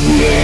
Yeah.